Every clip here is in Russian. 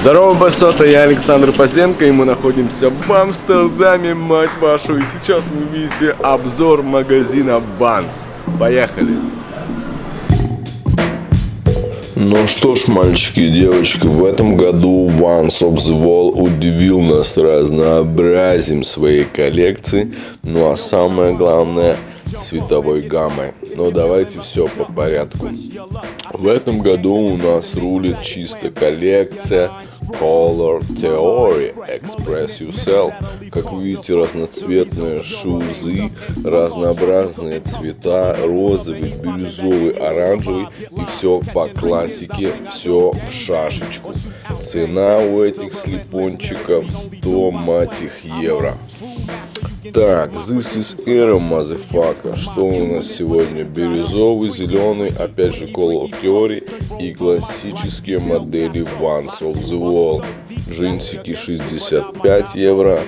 Здорово, басота, я Александр Пазенко, и мы находимся в Амстердаме, мать вашу, и сейчас вы видите обзор магазина Vans. Поехали! Ну что ж, мальчики и девочки, в этом году Vans of the Wall удивил нас разнообразием своей коллекции, ну а самое главное цветовой гаммой. Но давайте все по порядку. В этом году у нас рулит чисто коллекция Color Theory Express Yourself. Как вы видите, разноцветные шузы, разнообразные цвета, розовый, бирюзовый, оранжевый и все по классике, все в шашечку. Цена у этих слепончиков 100 мать их евро. Так, this is era, motherfucker. Что у нас сегодня? Бирюзовый, зеленый, опять же Call Theory и классические модели Vans of the Wall. Джинсики 65 евро,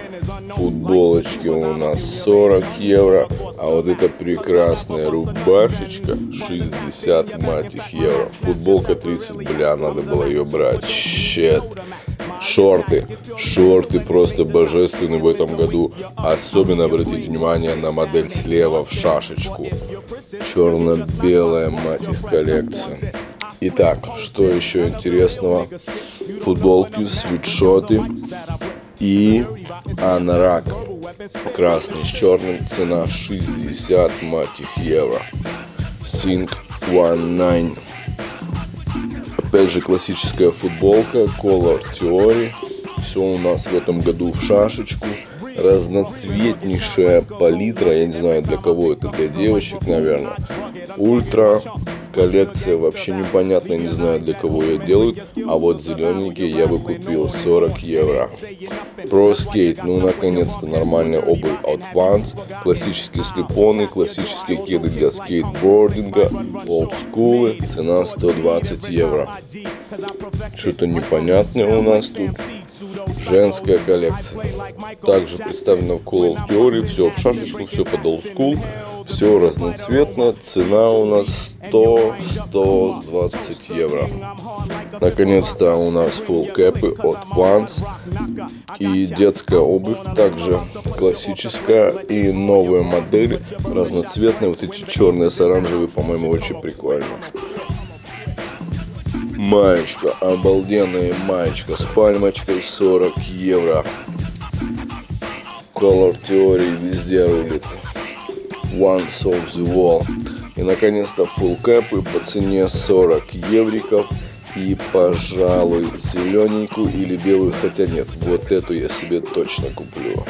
футболочки у нас 40 евро, а вот эта прекрасная рубашечка 60, мать их, евро. Футболка 30, бля, надо было ее брать. Щет. Шорты. Шорты просто божественны в этом году. Особенно обратите внимание на модель слева в шашечку. Черно-белая, мать их, коллекция. Итак, что еще интересного? Футболки, свитшоты и анрак. Красный с черным, цена 60, мать их, евро. Sync 19. Опять же классическая футболка, Color Theory. Все у нас в этом году в шашечку. Разноцветнейшая палитра, я не знаю для кого это, для девочек, наверное. Ультра коллекция вообще непонятная, не знаю для кого ее делают. А вот зелененькие я бы купил 40 евро. Pro Skate, ну наконец-то нормальная обувь от Vans. Классические слепоны, классические кеды для скейтбординга, олдскулы, цена 120 евро. Что-то непонятное у нас тут. Женская коллекция. Также представлена в Call of Theory, все в шашечку, все под school. Все разноцветно. Цена у нас 100-120 евро. Наконец-то у нас full кэпы от Vans. И детская обувь также классическая. И новые модели разноцветные. Вот эти черные с оранжевой, по-моему, очень прикольно. Маечка, обалденная маечка с пальмочкой 40 евро. Color Theory везде рулит. Once of the Wall. И наконец-то full кэпы по цене 40 евриков. И, пожалуй, зелененькую или белую, хотя нет, вот эту я себе точно куплю.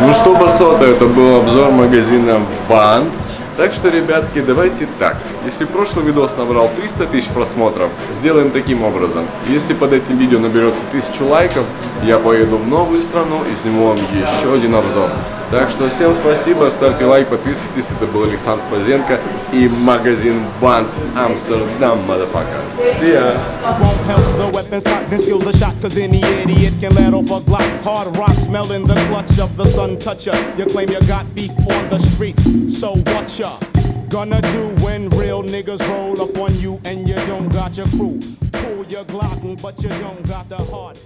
Ну что, басота, это был обзор магазина Vans. Так что, ребятки, давайте так. Если прошлый видос набрал 300 тысяч просмотров, сделаем таким образом. Если под этим видео наберется 1000 лайков, я поеду в новую страну и сниму вам еще один обзор. Так что всем спасибо, ставьте лайк, подписывайтесь. Это был Александр Пазенко и магазин Vans Амстердам, motherfucker. See ya gonna do when real niggas roll up on you and you don't got your crew? Pull your glock but you don't got the heart